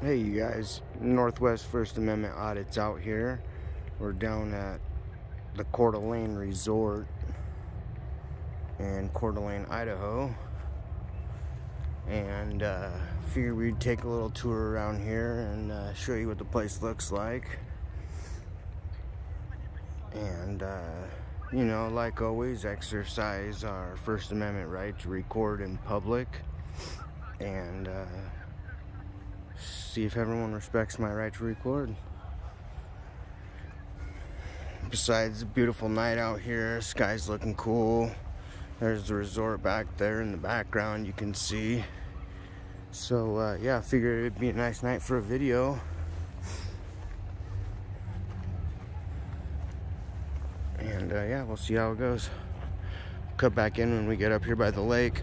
Hey you guys, Northwest First Amendment audits out here. We're down at the Coeur d'Alene Resort in Coeur d'Alene, Idaho. And uh, figured we'd take a little tour around here and uh, show you what the place looks like. And, uh, you know, like always, exercise our First Amendment right to record in public. And, uh, see if everyone respects my right to record. Besides, a beautiful night out here, sky's looking cool. There's the resort back there in the background you can see. So, uh, yeah, I figured it'd be a nice night for a video. And, uh, yeah, we'll see how it goes. Cut back in when we get up here by the lake.